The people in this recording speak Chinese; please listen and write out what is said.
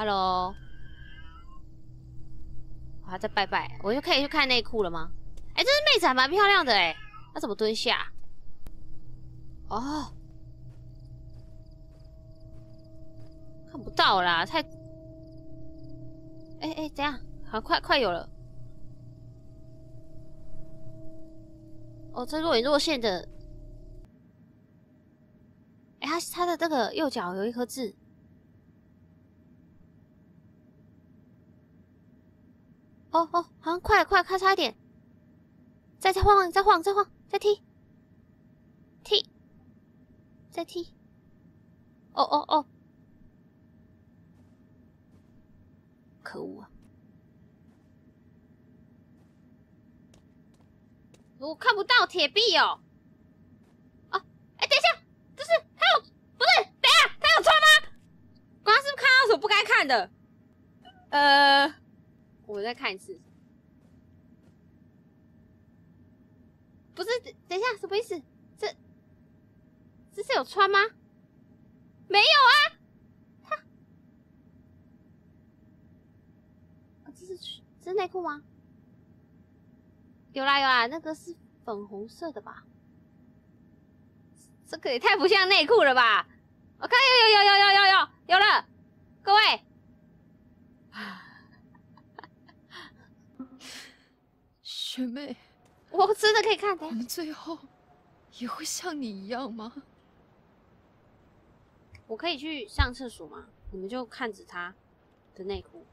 Hello，我还在拜拜，我就可以去看内裤了吗？哎，这是妹子还蛮漂亮的哎，她怎么蹲下？哦，看不到啦，太……哎哎，怎样？好，快快有了。哦，这若隐若现的。哎，他他的这个右脚有一颗痣。哦哦，好像快快，快差一点，再再晃，再晃，再晃，再踢，踢，再踢。哦哦哦，可恶啊！我看不到铁壁哦。啊，哎，等一下，这是他有，不是，等一下，他有穿吗？刚刚是不是看到什么不该看的？呃。我再看一次，不是，等一下，什么意思？这这是有穿吗？没有啊，他，这是这是内裤吗？有啦有啦，那个是粉红色的吧？这个也太不像内裤了吧？我看有有有有有有有了，各位。学妹，我真的可以看的。我们最后也会像你一样吗？我可以去上厕所吗？你们就看着他的内裤。